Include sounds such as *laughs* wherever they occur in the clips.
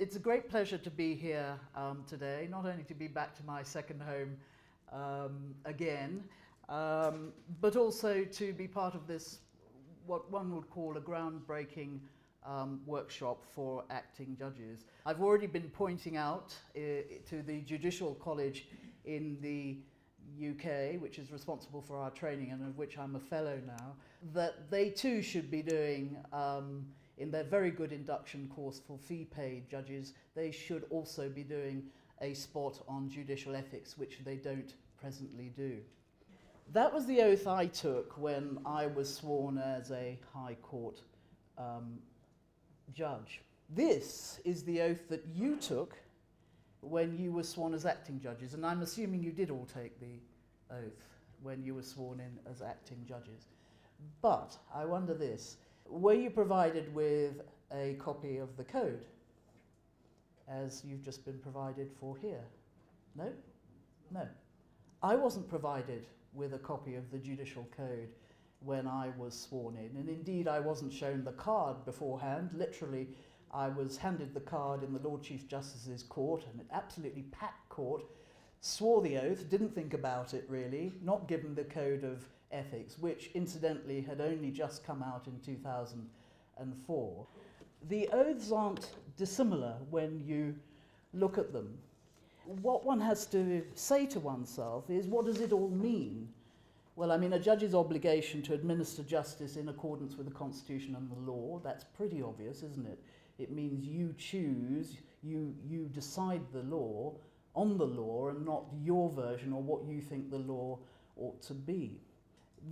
It's a great pleasure to be here um, today, not only to be back to my second home um, again, um, but also to be part of this, what one would call a groundbreaking um, workshop for acting judges. I've already been pointing out uh, to the Judicial College in the UK, which is responsible for our training and of which I'm a fellow now, that they too should be doing, um, in their very good induction course for fee paid judges, they should also be doing a spot on judicial ethics, which they don't presently do. That was the oath I took when I was sworn as a High Court um, judge. This is the oath that you took when you were sworn as acting judges, and I'm assuming you did all take the oath when you were sworn in as acting judges. But I wonder this were you provided with a copy of the code as you've just been provided for here? No? No. I wasn't provided with a copy of the judicial code when I was sworn in, and indeed I wasn't shown the card beforehand. Literally, I was handed the card in the Lord Chief Justice's court, an absolutely packed court, swore the oath, didn't think about it really, not given the code of ethics, which incidentally had only just come out in 2004. The oaths aren't dissimilar when you look at them. What one has to say to oneself is what does it all mean? Well, I mean, a judge's obligation to administer justice in accordance with the Constitution and the law, that's pretty obvious, isn't it? It means you choose, you, you decide the law on the law and not your version or what you think the law ought to be.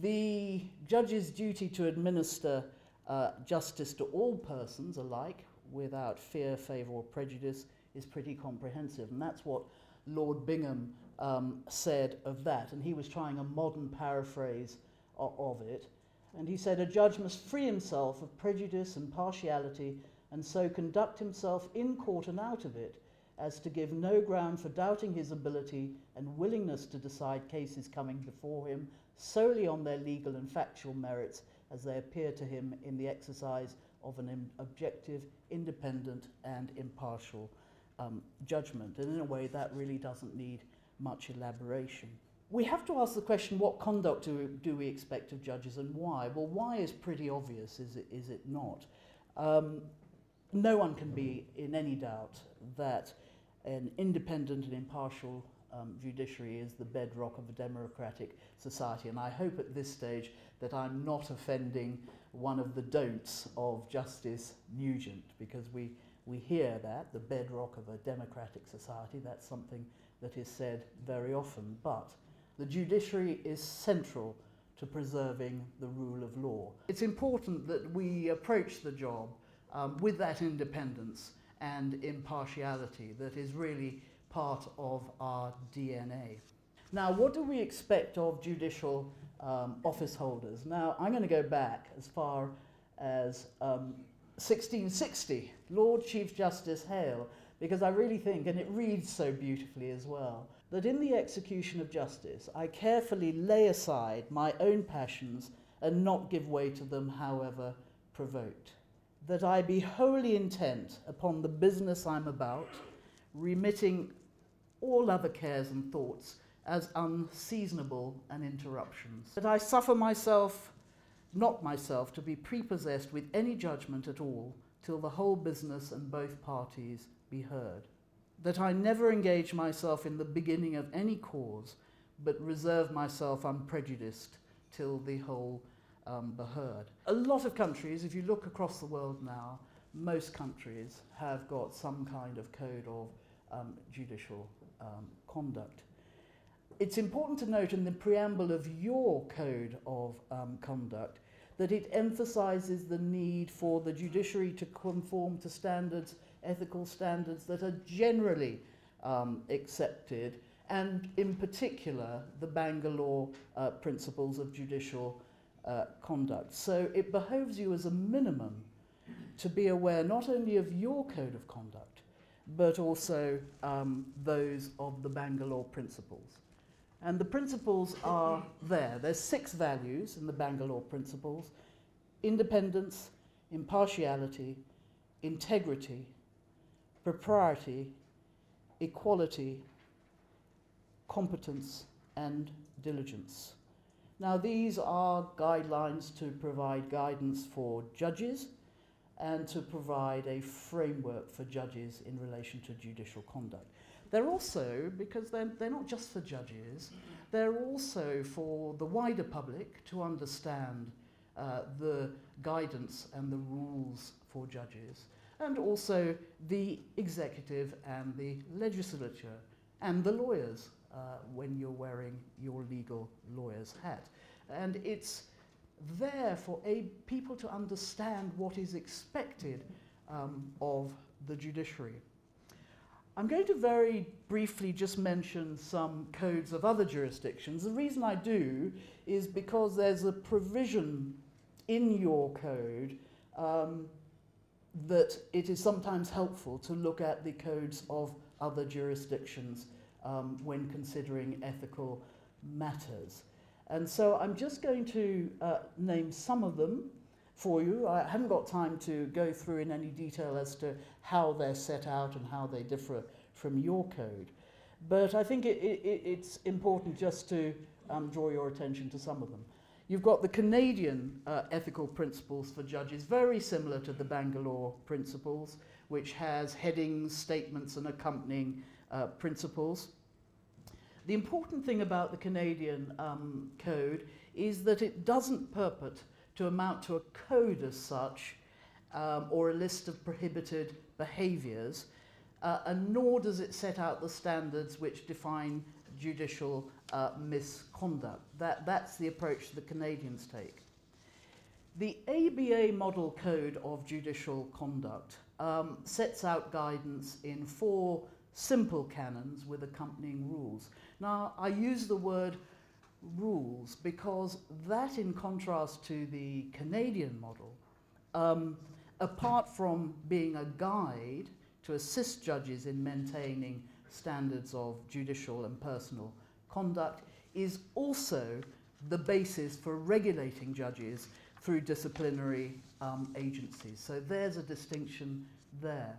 The judge's duty to administer uh, justice to all persons alike without fear, favour, or prejudice is pretty comprehensive. And that's what Lord Bingham um, said of that. And he was trying a modern paraphrase of, of it. And he said, A judge must free himself of prejudice and partiality and so conduct himself in court and out of it as to give no ground for doubting his ability and willingness to decide cases coming before him solely on their legal and factual merits as they appear to him in the exercise of an objective, independent, and impartial um, judgment. And in a way, that really doesn't need much elaboration. We have to ask the question what conduct do, do we expect of judges and why? Well, why is pretty obvious, is it, is it not? Um, no one can be in any doubt that an independent and impartial um, judiciary is the bedrock of a democratic society. And I hope at this stage that I'm not offending one of the don'ts of Justice Nugent, because we, we hear that, the bedrock of a democratic society, that's something that is said very often. But the judiciary is central to preserving the rule of law. It's important that we approach the job um, with that independence and impartiality that is really part of our DNA. Now, what do we expect of judicial um, office holders? Now, I'm going to go back as far as um, 1660, Lord Chief Justice Hale, because I really think, and it reads so beautifully as well, that in the execution of justice, I carefully lay aside my own passions and not give way to them, however provoked that I be wholly intent upon the business I'm about, remitting all other cares and thoughts as unseasonable and interruptions. That I suffer myself, not myself, to be prepossessed with any judgment at all till the whole business and both parties be heard. That I never engage myself in the beginning of any cause, but reserve myself unprejudiced till the whole um, heard. A lot of countries, if you look across the world now, most countries have got some kind of code of um, judicial um, conduct. It's important to note in the preamble of your code of um, conduct that it emphasizes the need for the judiciary to conform to standards, ethical standards that are generally um, accepted, and in particular the Bangalore uh, principles of judicial uh, conduct. So it behoves you as a minimum to be aware not only of your code of conduct, but also um, those of the Bangalore principles. And the principles are there. There's six values in the Bangalore principles independence, impartiality, integrity, propriety, equality, competence, and diligence. Now, these are guidelines to provide guidance for judges and to provide a framework for judges in relation to judicial conduct. They're also, because they're, they're not just for judges, they're also for the wider public to understand uh, the guidance and the rules for judges, and also the executive and the legislature and the lawyers uh, when you're wearing your legal lawyer's hat. And it's there for a, people to understand what is expected um, of the judiciary. I'm going to very briefly just mention some codes of other jurisdictions. The reason I do is because there's a provision in your code um, that it is sometimes helpful to look at the codes of other jurisdictions um, when considering ethical matters. And so I'm just going to uh, name some of them for you. I haven't got time to go through in any detail as to how they're set out and how they differ from your code. But I think it, it, it's important just to um, draw your attention to some of them. You've got the Canadian uh, ethical principles for judges, very similar to the Bangalore principles, which has headings, statements, and accompanying uh, principles. The important thing about the Canadian um, code is that it doesn't purport to amount to a code as such um, or a list of prohibited behaviours, uh, and nor does it set out the standards which define judicial uh, misconduct. That, that's the approach the Canadians take. The ABA Model Code of Judicial Conduct um, sets out guidance in four simple canons with accompanying rules. Now, I use the word rules because that, in contrast to the Canadian model, um, apart from being a guide to assist judges in maintaining standards of judicial and personal conduct, is also the basis for regulating judges through disciplinary um, agencies. So there's a distinction there.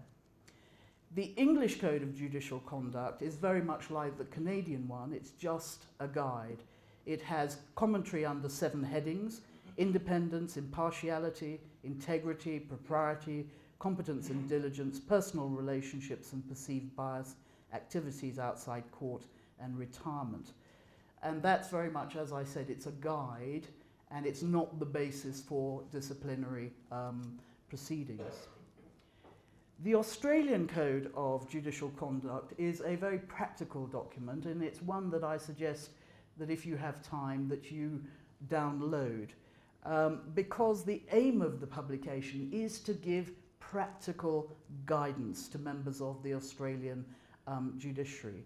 The English Code of Judicial Conduct is very much like the Canadian one, it's just a guide. It has commentary under seven headings independence, impartiality, integrity, propriety, competence and diligence, personal relationships and perceived bias, activities outside court, and retirement. And that's very much, as I said, it's a guide and it's not the basis for disciplinary um, proceedings. The Australian Code of Judicial Conduct is a very practical document and it's one that I suggest that if you have time that you download um, because the aim of the publication is to give practical guidance to members of the Australian um, judiciary.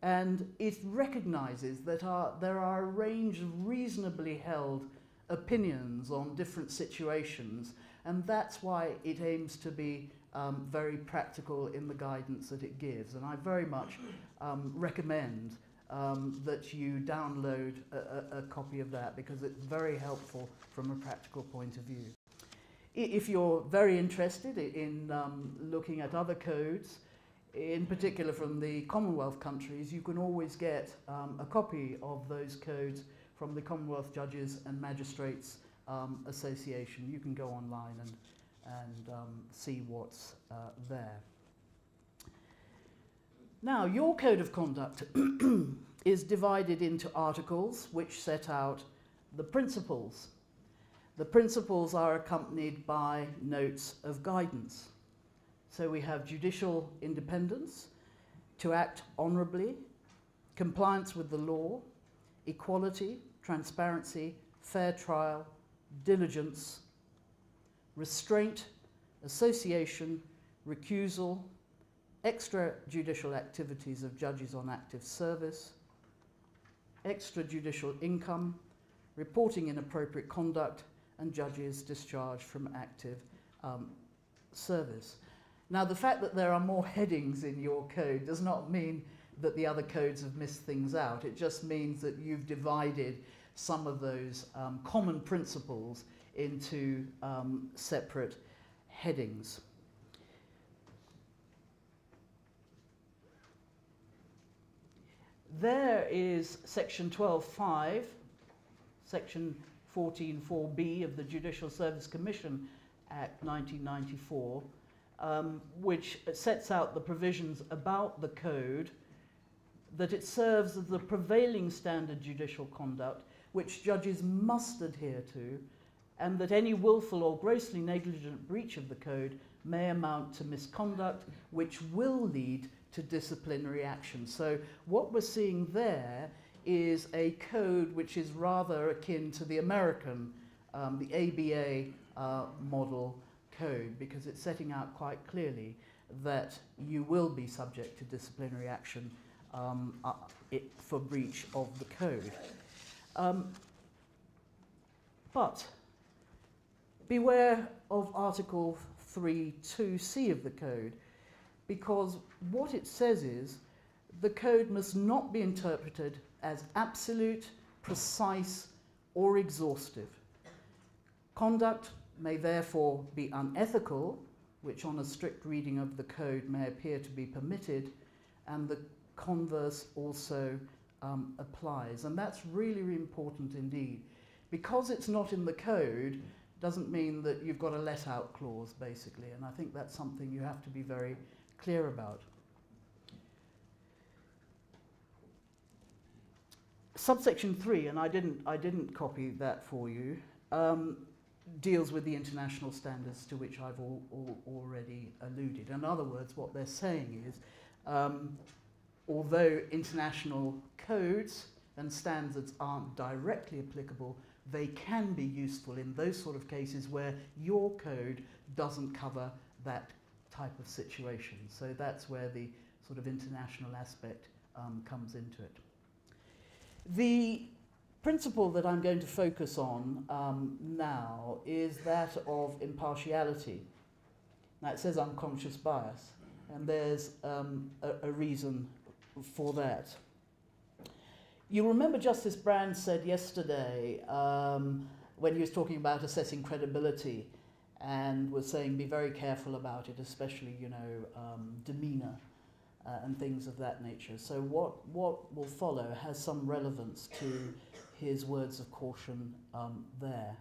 And it recognises that are, there are a range of reasonably held opinions on different situations, and that's why it aims to be um, very practical in the guidance that it gives. And I very much um, recommend um, that you download a, a, a copy of that because it's very helpful from a practical point of view. If you're very interested in um, looking at other codes, in particular from the Commonwealth countries, you can always get um, a copy of those codes from the Commonwealth Judges and Magistrates um, Association. You can go online and and um, see what's uh, there. Now, your code of conduct *clears throat* is divided into articles which set out the principles. The principles are accompanied by notes of guidance. So we have judicial independence, to act honourably, compliance with the law, equality, transparency, fair trial, diligence, restraint, association, recusal, extrajudicial activities of judges on active service, extrajudicial income, reporting inappropriate conduct, and judges discharged from active um, service. Now, the fact that there are more headings in your code does not mean that the other codes have missed things out. It just means that you've divided some of those um, common principles into um, separate headings. There is section 12.5, section 14.4b of the Judicial Service Commission Act 1994, um, which sets out the provisions about the code that it serves as the prevailing standard judicial conduct which judges must adhere to and that any willful or grossly negligent breach of the code may amount to misconduct, which will lead to disciplinary action. So, what we're seeing there is a code which is rather akin to the American, um, the ABA uh, model code, because it's setting out quite clearly that you will be subject to disciplinary action um, uh, it, for breach of the code. Um, but beware of Article 3.2c of the code, because what it says is the code must not be interpreted as absolute, precise, or exhaustive. Conduct may therefore be unethical, which on a strict reading of the code may appear to be permitted, and the converse also um, applies. And that's really, really important indeed. Because it's not in the code, doesn't mean that you've got a let out clause, basically. And I think that's something you have to be very clear about. Subsection 3, and I didn't, I didn't copy that for you, um, deals with the international standards to which I've all, all, already alluded. In other words, what they're saying is um, although international codes and standards aren't directly applicable, they can be useful in those sort of cases where your code doesn't cover that type of situation. So that's where the sort of international aspect um, comes into it. The principle that I'm going to focus on um, now is that of impartiality. Now it says unconscious bias, and there's um, a, a reason for that. You remember Justice Brand said yesterday um, when he was talking about assessing credibility and was saying be very careful about it, especially, you know, um, demeanor uh, and things of that nature. So what, what will follow has some relevance to his words of caution um, there.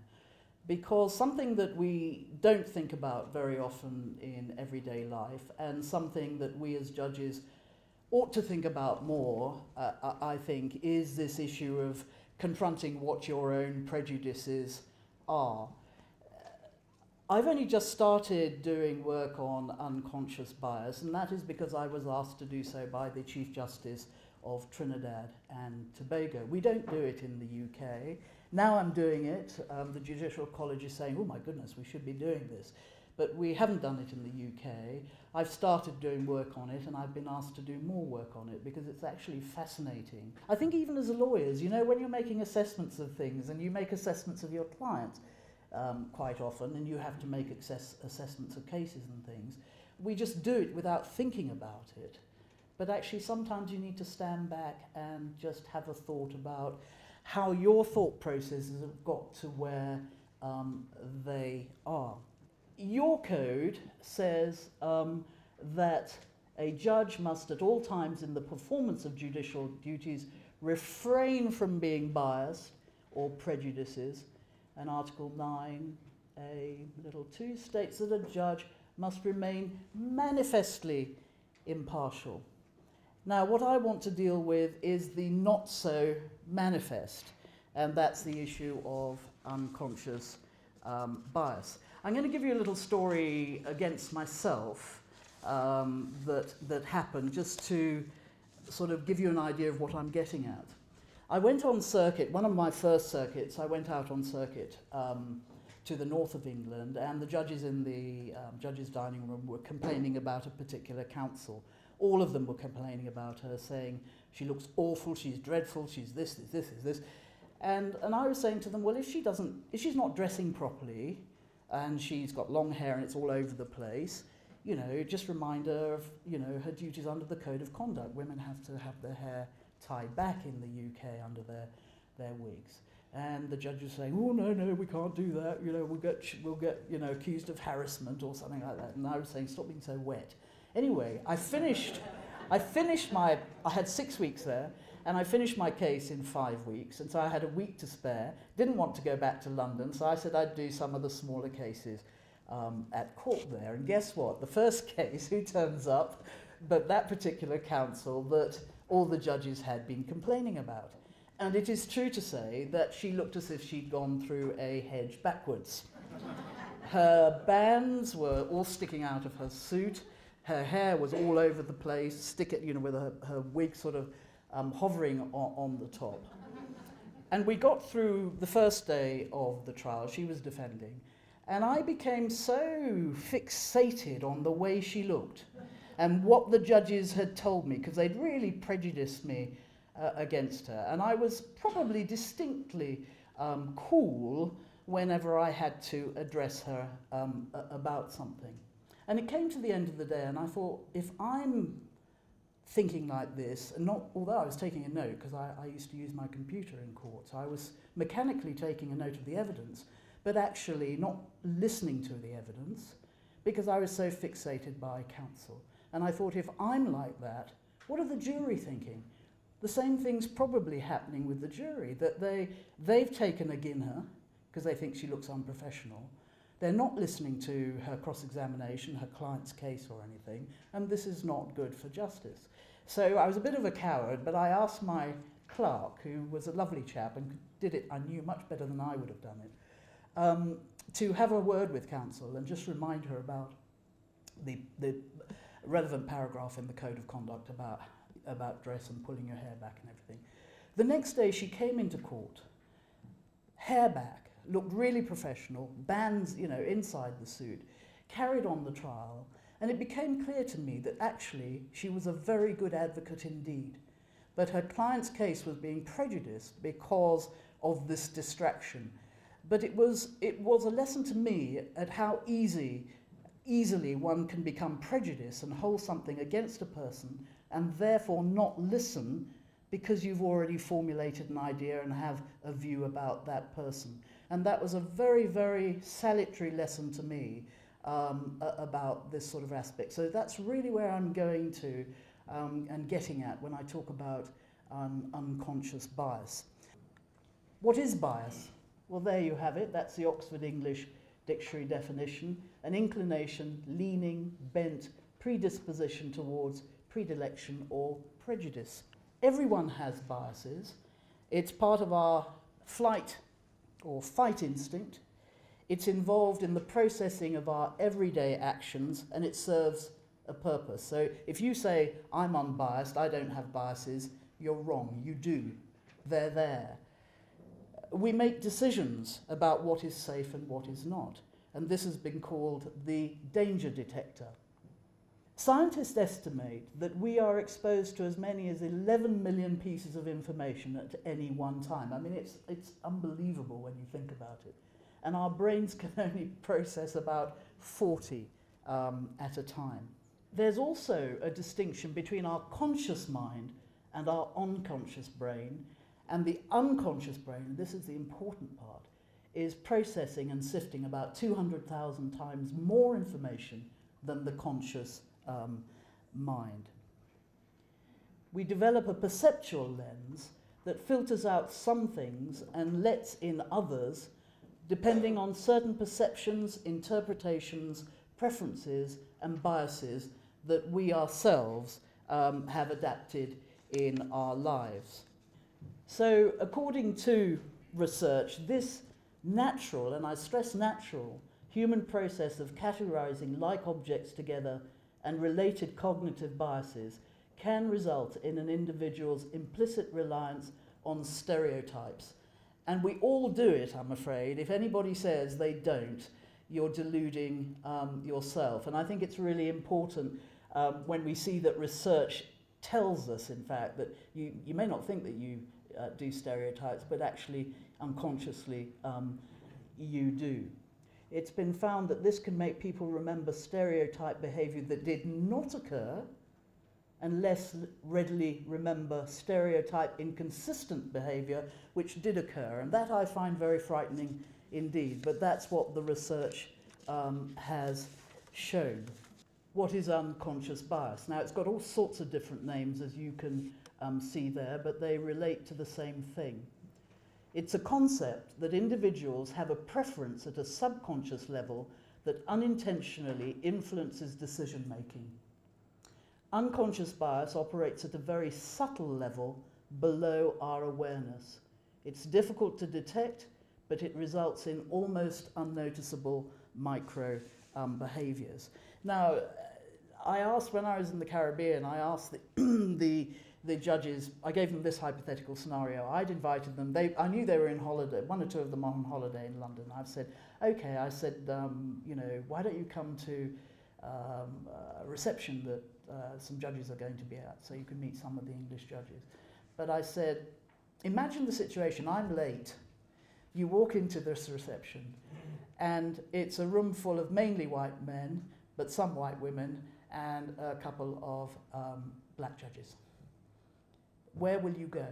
Because something that we don't think about very often in everyday life and something that we as judges ought to think about more, uh, I think, is this issue of confronting what your own prejudices are. I've only just started doing work on unconscious bias, and that is because I was asked to do so by the Chief Justice of Trinidad and Tobago. We don't do it in the UK. Now I'm doing it. Um, the Judicial College is saying, oh my goodness, we should be doing this. But we haven't done it in the UK. I've started doing work on it and I've been asked to do more work on it because it's actually fascinating. I think even as lawyers, you know, when you're making assessments of things and you make assessments of your clients um, quite often and you have to make access assessments of cases and things, we just do it without thinking about it. But actually sometimes you need to stand back and just have a thought about how your thought processes have got to where um, they are your code says um, that a judge must at all times in the performance of judicial duties refrain from being biased or prejudices. And Article 9, a little 2 states that a judge must remain manifestly impartial. Now, what I want to deal with is the not so manifest, and that's the issue of unconscious um, bias. I'm going to give you a little story against myself um, that, that happened just to sort of give you an idea of what I'm getting at. I went on circuit, one of my first circuits, I went out on circuit um, to the north of England, and the judges in the um, judges' dining room were complaining about a particular counsel. All of them were complaining about her, saying she looks awful, she's dreadful, she's this, this, this, this. And, and I was saying to them, well, if she doesn't, if she's not dressing properly, and she's got long hair and it's all over the place, you know, just remind her of, you know, her duties under the code of conduct. Women have to have their hair tied back in the UK under their, their wigs. And the judge was saying, oh, no, no, we can't do that. You know, we'll get, we'll get, you know, accused of harassment or something like that. And I was saying, stop being so wet. Anyway, I finished, I finished my, I had six weeks there, And I finished my case in five weeks, and so I had a week to spare. Didn't want to go back to London, so I said I'd do some of the smaller cases um, at court there. And guess what? The first *laughs* case, who turns up, but that particular counsel that all the judges had been complaining about. And it is true to say that she looked as if she'd gone through a hedge backwards. *laughs* her bands were all sticking out of her suit. Her hair was all over the place, stick it, you know, with her, her wig sort of um, hovering on, on the top. And we got through the first day of the trial. She was defending. And I became so fixated on the way she looked and what the judges had told me, because they'd really prejudiced me uh, against her. And I was probably distinctly um, cool whenever I had to address her um, about something. And it came to the end of the day, and I thought, if I'm thinking like this, and not although I was taking a note, because I, I used to use my computer in court, so I was mechanically taking a note of the evidence, but actually not listening to the evidence because I was so fixated by counsel. And I thought, if I'm like that, what are the jury thinking? The same thing's probably happening with the jury, that they, they've taken again her because they think she looks unprofessional. They're not listening to her cross-examination, her client's case or anything, and this is not good for justice. So I was a bit of a coward, but I asked my clerk, who was a lovely chap and did it, I knew, much better than I would have done it, um, to have a word with counsel and just remind her about the, the relevant paragraph in the Code of Conduct about, about dress and pulling your hair back and everything. The next day she came into court, hair back, looked really professional, bands, you know, inside the suit, carried on the trial, and it became clear to me that actually she was a very good advocate indeed. But her client's case was being prejudiced because of this distraction. But it was, it was a lesson to me at how easy, easily one can become prejudiced and hold something against a person and therefore not listen because you've already formulated an idea and have a view about that person. And that was a very, very salutary lesson to me um, about this sort of aspect. So that's really where I'm going to um, and getting at when I talk about um, unconscious bias. What is bias? Well, there you have it. That's the Oxford English Dictionary definition. An inclination, leaning, bent, predisposition towards predilection or prejudice. Everyone has biases. It's part of our flight or fight instinct. It's involved in the processing of our everyday actions and it serves a purpose. So if you say, I'm unbiased, I don't have biases, you're wrong. You do. They're there. We make decisions about what is safe and what is not. And this has been called the danger detector. Scientists estimate that we are exposed to as many as 11 million pieces of information at any one time. I mean, it's, it's unbelievable when you think about it. And our brains can *laughs* only process about 40 um, at a time. There's also a distinction between our conscious mind and our unconscious brain. And the unconscious brain, this is the important part, is processing and sifting about 200,000 times more information than the conscious um, mind. We develop a perceptual lens that filters out some things and lets in others depending on certain perceptions, interpretations, preferences and biases that we ourselves um, have adapted in our lives. So according to research, this natural, and I stress natural, human process of categorizing like objects together and related cognitive biases can result in an individual's implicit reliance on stereotypes. And we all do it, I'm afraid. If anybody says they don't, you're deluding um, yourself. And I think it's really important um, when we see that research tells us, in fact, that you, you may not think that you uh, do stereotypes, but actually unconsciously um, you do it's been found that this can make people remember stereotype behavior that did not occur and less readily remember stereotype inconsistent behavior which did occur. And that I find very frightening indeed, but that's what the research um, has shown. what is unconscious bias? Now, it's got all sorts of different names, as you can um, see there, but they relate to the same thing. It's a concept that individuals have a preference at a subconscious level that unintentionally influences decision making. Unconscious bias operates at a very subtle level below our awareness. It's difficult to detect, but it results in almost unnoticeable micro um, behaviors. Now, I asked when I was in the Caribbean, I asked the, *clears throat* the the judges, I gave them this hypothetical scenario. I'd invited them. They, I knew they were in holiday. One or two of them on holiday in London. I've said, okay. I said, um, you know, why don't you come to um, a reception that uh, some judges are going to be at, so you can meet some of the English judges. But I said, imagine the situation. I'm late. You walk into this reception, and it's a room full of mainly white men, but some white women, and a couple of um, black judges. Where will you go?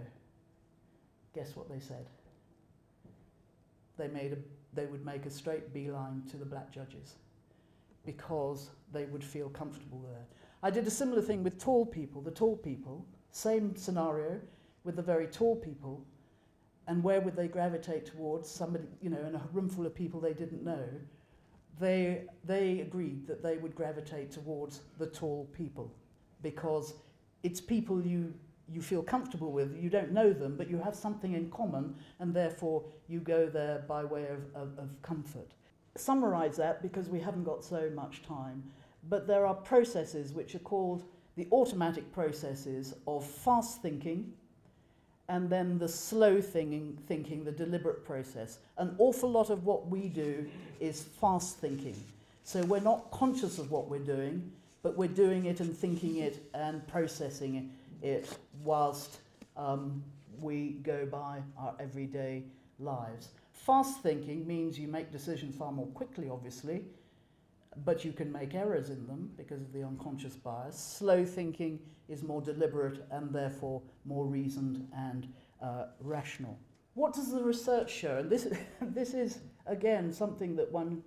Guess what they said? They, made a, they would make a straight beeline to the black judges because they would feel comfortable there. I did a similar thing with tall people, the tall people, same scenario with the very tall people, and where would they gravitate towards? Somebody, you know, in a room full of people they didn't know. They, they agreed that they would gravitate towards the tall people because it's people you you feel comfortable with. You don't know them, but you have something in common, and therefore you go there by way of, of, of comfort. Summarize that because we haven't got so much time, but there are processes which are called the automatic processes of fast thinking and then the slow thinking, thinking, the deliberate process. An awful lot of what we do is fast thinking. So we're not conscious of what we're doing, but we're doing it and thinking it and processing it it whilst um, we go by our everyday lives. Fast thinking means you make decisions far more quickly, obviously, but you can make errors in them because of the unconscious bias. Slow thinking is more deliberate and therefore more reasoned and uh, rational. What does the research show? And this, *laughs* this is, again, something that one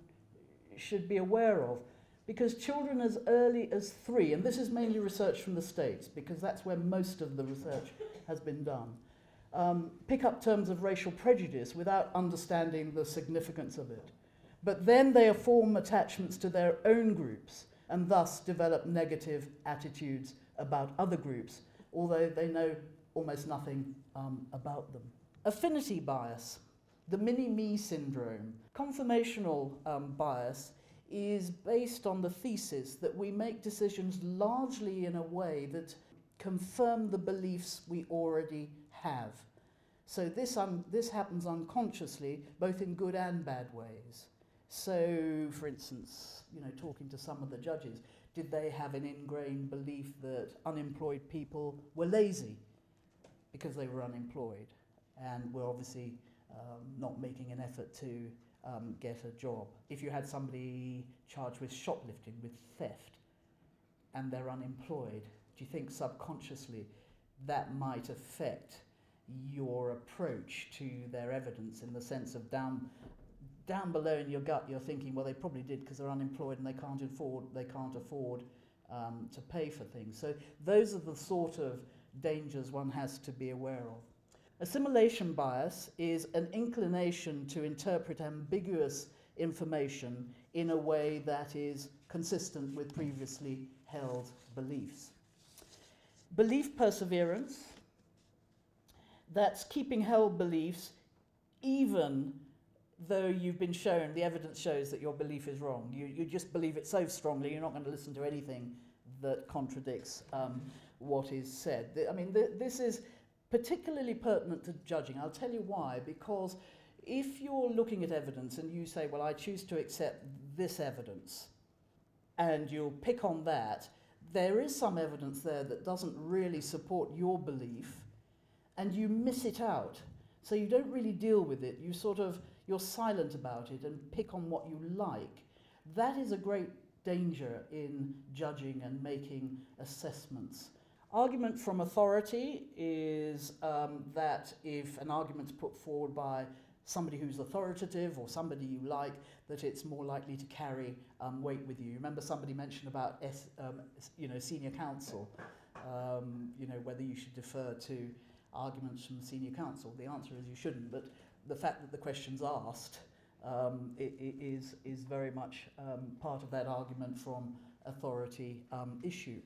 should be aware of because children as early as three, and this is mainly research from the States, because that's where most of the research has been done, um, pick up terms of racial prejudice without understanding the significance of it. But then they form attachments to their own groups and thus develop negative attitudes about other groups, although they know almost nothing um, about them. Affinity bias, the mini-me syndrome, conformational um, bias is based on the thesis that we make decisions largely in a way that confirm the beliefs we already have. So this, um, this happens unconsciously, both in good and bad ways. So, for instance, you know, talking to some of the judges, did they have an ingrained belief that unemployed people were lazy because they were unemployed and were obviously um, not making an effort to um, get a job. If you had somebody charged with shoplifting, with theft, and they're unemployed, do you think subconsciously that might affect your approach to their evidence in the sense of down down below in your gut you're thinking well they probably did because they're unemployed and they can't afford they can't afford um, to pay for things so those are the sort of dangers one has to be aware of Assimilation bias is an inclination to interpret ambiguous information in a way that is consistent with previously held beliefs. Belief perseverance, that's keeping held beliefs even though you've been shown, the evidence shows that your belief is wrong. You, you just believe it so strongly, you're not going to listen to anything that contradicts um, what is said. I mean, th this is particularly pertinent to judging. I'll tell you why. Because if you're looking at evidence and you say, well, I choose to accept this evidence, and you'll pick on that, there is some evidence there that doesn't really support your belief, and you miss it out. So you don't really deal with it. You sort of, you're silent about it and pick on what you like. That is a great danger in judging and making assessments. Argument from authority is um, that if an argument is put forward by somebody who's authoritative or somebody you like, that it's more likely to carry um, weight with you. Remember somebody mentioned about S, um, you know, senior counsel, um, you know, whether you should defer to arguments from senior counsel. The answer is you shouldn't, but the fact that the question's asked um, it, it is, is very much um, part of that argument from authority um, issue.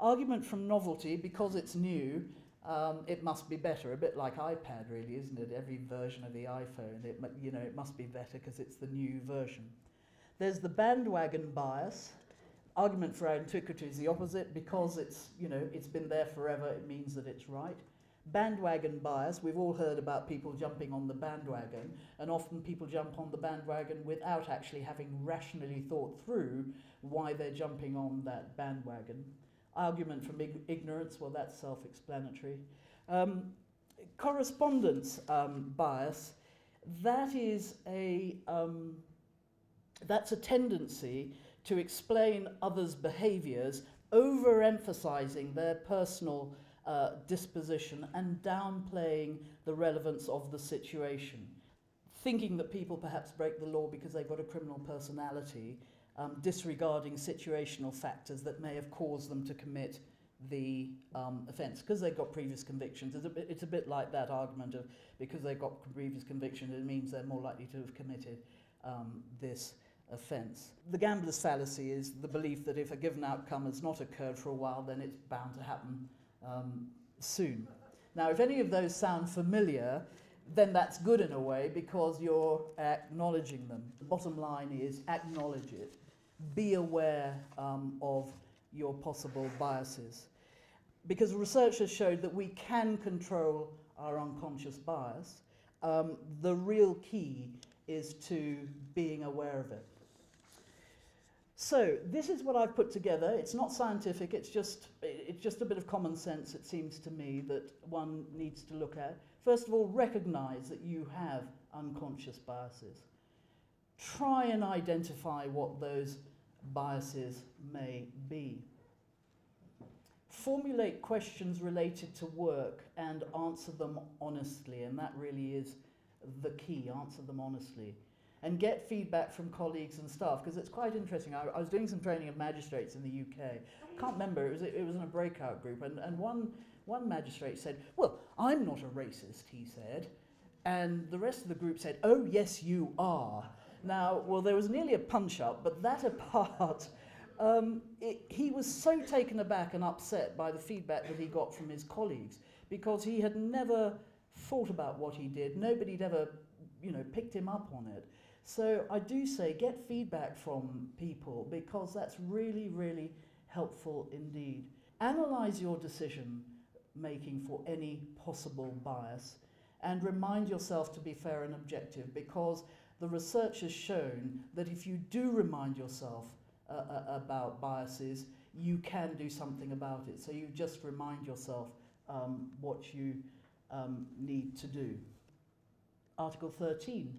Argument from novelty, because it's new, um, it must be better. A bit like iPad, really, isn't it? Every version of the iPhone, it, you know, it must be better because it's the new version. There's the bandwagon bias. Argument for antiquity is the opposite. Because it's, you know, it's been there forever, it means that it's right. Bandwagon bias, we've all heard about people jumping on the bandwagon, and often people jump on the bandwagon without actually having rationally thought through why they're jumping on that bandwagon. Argument from ig ignorance, well, that's self explanatory. Um, correspondence um, bias, that is a, um, that's a tendency to explain others' behaviors, overemphasizing their personal uh, disposition and downplaying the relevance of the situation. Thinking that people perhaps break the law because they've got a criminal personality, um, disregarding situational factors that may have caused them to commit the um, offence because they've got previous convictions. It's a, bit, it's a bit like that argument of because they've got previous convictions, it means they're more likely to have committed um, this offence. The gambler's fallacy is the belief that if a given outcome has not occurred for a while, then it's bound to happen um, soon. Now, if any of those sound familiar, then that's good in a way because you're acknowledging them. The bottom line is acknowledge it. Be aware um, of your possible biases. Because research has showed that we can control our unconscious bias. Um, the real key is to being aware of it. So this is what I've put together. It's not scientific, it's just, it's just a bit of common sense, it seems to me, that one needs to look at. First of all, recognize that you have unconscious biases. Try and identify what those biases may be. Formulate questions related to work and answer them honestly, and that really is the key, answer them honestly and get feedback from colleagues and staff because it's quite interesting. I, I, was doing some training of magistrates in the UK. Can't remember, it was, it was in a breakout group, and, and one, one magistrate said, Well, I'm not a racist, he said. And the rest of the group said, Oh, yes, you are. Now, well, there was nearly a punch up, but that *laughs* apart, um, it, he was so taken aback and upset by the feedback that he got from his colleagues because he had never thought about what he did. Nobody'd ever, you know, picked him up on it. So I do say get feedback from people because that's really, really helpful indeed. Analyze your decision making for any possible bias and remind yourself to be fair and objective because the research has shown that if you do remind yourself uh, uh, about biases, you can do something about it. So you just remind yourself um, what you um, need to do. Article 13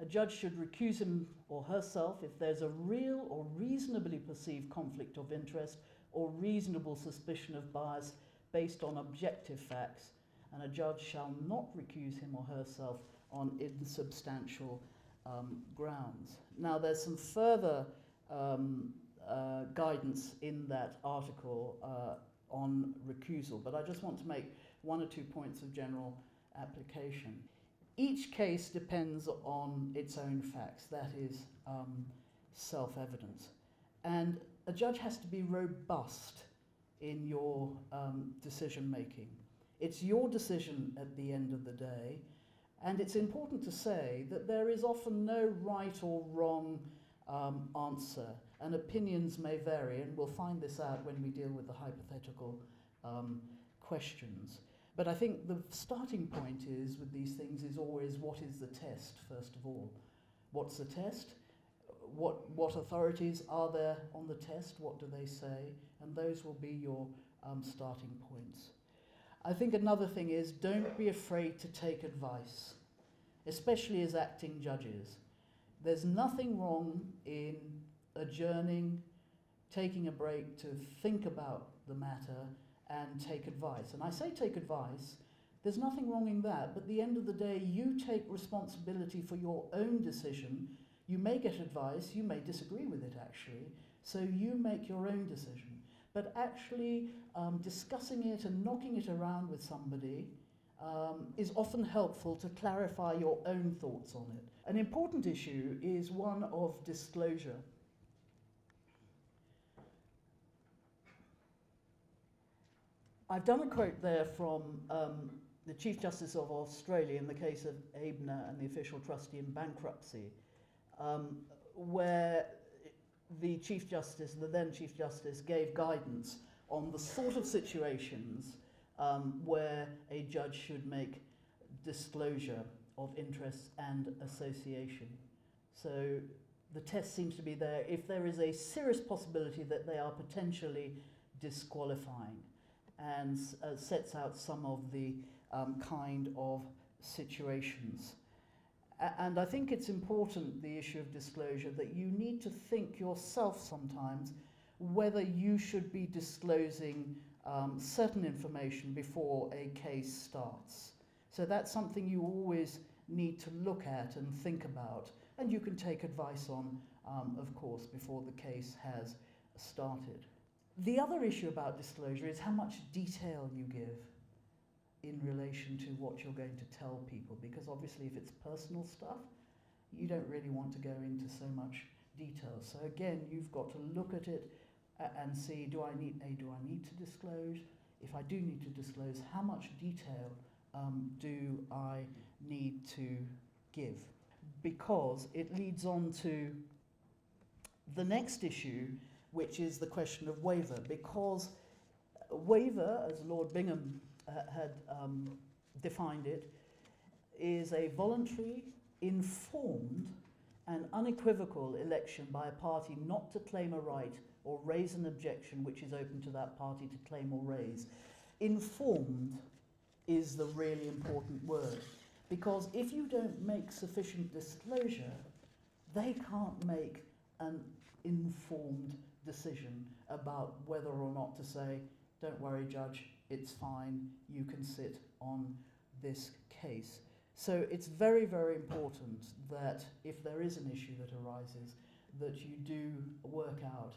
a judge should recuse him or herself if there's a real or reasonably perceived conflict of interest or reasonable suspicion of bias based on objective facts, and a judge shall not recuse him or herself on insubstantial um, grounds. Now, there's some further um, uh, guidance in that article uh, on recusal, but I just want to make one or two points of general application. Each case depends on its own facts, that is um, self evidence. And a judge has to be robust in your um, decision making. It's your decision at the end of the day, and it's important to say that there is often no right or wrong um, answer, and opinions may vary, and we'll find this out when we deal with the hypothetical um, questions. But I think the starting point is with these things is always what is the test, first of all. What's the test? What, what authorities are there on the test? What do they say? And those will be your um, starting points. I think another thing is don't be afraid to take advice, especially as acting judges. There's nothing wrong in adjourning, taking a break to think about the matter and take advice. And I say take advice There's nothing wrong in that, but at the end of the day, you take responsibility for your own decision. You may get advice, you may disagree with it actually, so you make your own decision. But actually, um, discussing it and knocking it around with somebody um, is often helpful to clarify your own thoughts on it. An important issue is one of disclosure. I've done a quote there from um, the Chief Justice of Australia in the case of Ebner and the official trustee in bankruptcy, um, where the Chief Justice, the then Chief Justice, gave guidance on the sort of situations um, where a judge should make disclosure of interests and association. So the test seems to be there if there is a serious possibility that they are potentially disqualifying and uh, sets out some of the um, kind of situations. And I think it's important, the issue of disclosure, that you need to think yourself sometimes whether you should be disclosing um, certain information before a case starts. So that's something you always need to look at and think about, and you can take advice on, um, of course, before the case has started. The other issue about disclosure is how much detail you give in relation to what you're going to tell people, because obviously if it's personal stuff, you don't really want to go into so much detail. So again, you've got to look at it and see, do I need, A, do I need to disclose? If I do need to disclose, how much detail um, do I need to give? Because it leads on to the next issue, which is the question of waiver. Because waiver, as Lord Bingham had um, defined it, is a voluntary, informed, and unequivocal election by a party not to claim a right or raise an objection which is open to that party to claim or raise. Informed is the really important word because if you don't make sufficient disclosure, they can't make an informed decision about whether or not to say, don't worry, judge, it's fine, you can sit on this case. So it's very, very important that if there is an issue that arises, that you do work out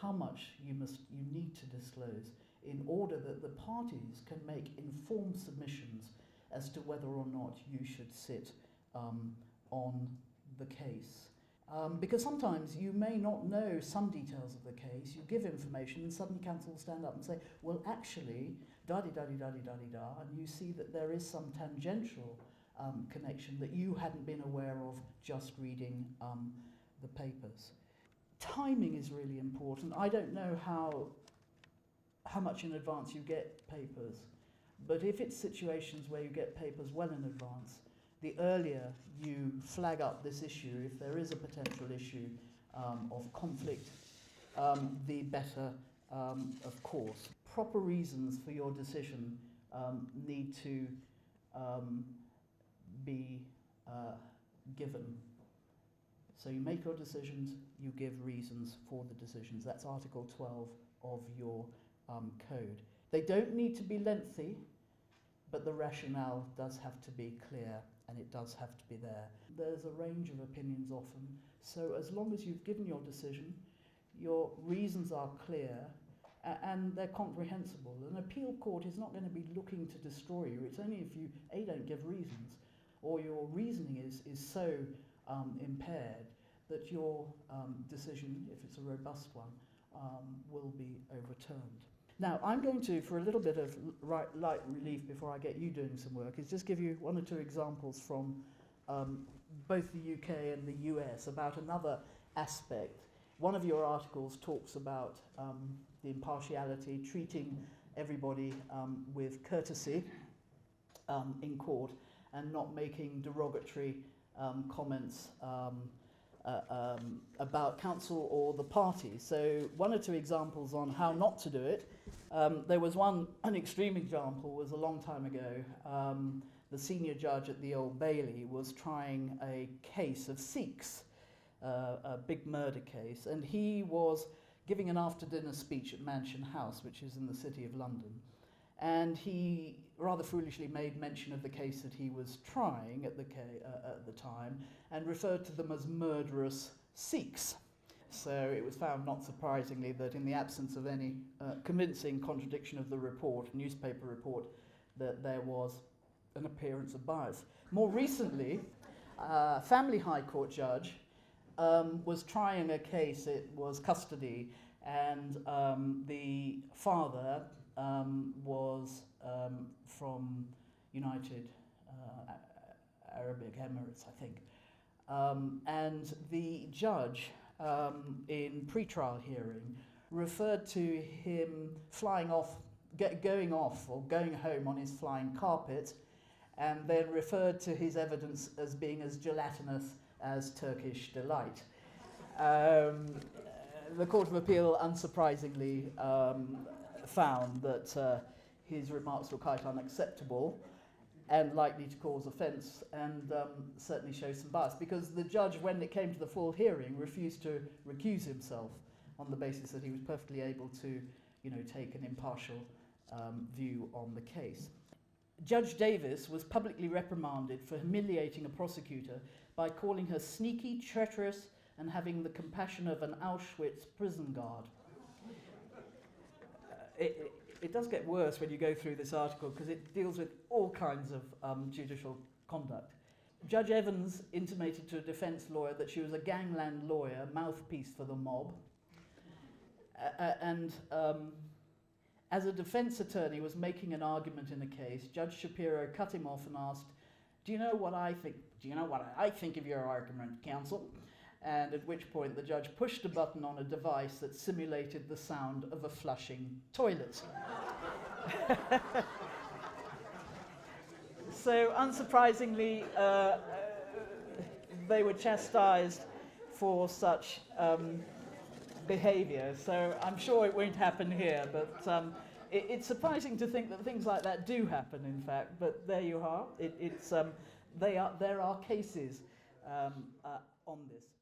how much you must you need to disclose in order that the parties can make informed submissions as to whether or not you should sit um, on the case. Um, because sometimes you may not know some details of the case, you give information and suddenly counsel will stand up and say, well actually, da-di-da-di-da-di-da-di-da, and you see that there is some tangential um, connection that you hadn't been aware of just reading um, the papers timing is really important. I don't know how, how much in advance you get papers, but if it's situations where you get papers well in advance, the earlier you flag up this issue, if there is a potential issue um, of conflict, um, the better, um, of course. Proper reasons for your decision um, need to um, be uh, given. So you make your decisions, you give reasons for the decisions. That's Article 12 of your um, code. They don't need to be lengthy, but the rationale does have to be clear and it does have to be there. There's a range of opinions often, so as long as you've given your decision, your reasons are clear and they're comprehensible. An appeal court is not going to be looking to destroy you. It's only if you, A, don't give reasons, or your reasoning is, is so um, impaired that your um, decision, if it's a robust one, um, will be overturned. Now, I'm going to, for a little bit of right, light relief before I get you doing some work, is just give you one or two examples from um, both the UK and the US about another aspect. One of your articles talks about um, the impartiality, treating everybody um, with courtesy um, in court and not making derogatory um, comments um, uh, um, about counsel or the party. So one or two examples on how not to do it. Um, there was one, an extreme example was a long time ago. Um, the senior judge at the Old Bailey was trying a case of Sikhs, uh, a big murder case, and he was giving an after-dinner speech at Mansion House, which is in the city of London. and he rather foolishly made mention of the case that he was trying at the, uh, at the time and referred to them as murderous Sikhs. So it was found, not surprisingly, that in the absence of any uh, convincing contradiction of the report, newspaper report, that there was an appearance of bias. More recently, a family High Court judge um, was trying a case, it was custody, and um, the father um, was um, from United uh, Arabic Emirates, I think. Um, and the judge in pre-trial hearing referred to him flying off, get, going off or going home on his flying carpet, and then referred to his evidence as being as gelatinous as Turkish delight. Um, the Court of Appeal, unsurprisingly, um, found that uh, his remarks were quite unacceptable and likely to cause offence and um, certainly show some bias because the judge, when it came to the full hearing, refused to recuse himself on the basis that he was perfectly able to, you know, take an impartial um, view on the case. Judge Davis was publicly reprimanded for humiliating a prosecutor by calling her sneaky, treacherous, and having the compassion of an Auschwitz prison guard. Uh, it, it, it does get worse when you go through this article because it deals with all kinds of um, judicial conduct. Judge Evans intimated to a defence lawyer that she was a gangland lawyer, mouthpiece for the mob. Uh, and um, as a defence attorney was making an argument in the case, Judge Shapiro cut him off and asked, "Do you know what I think? Do you know what I think of your argument, counsel?" And at which point the judge pushed a button on a device that simulated the sound of a flushing toilet. *laughs* so, unsurprisingly, uh, uh, they were chastised for such um, behavior. So, I'm sure it won't happen here, but um, it, it's surprising to think that things like that do happen, in fact. But there you are. It, it's, um, they are there are cases um, uh, on this.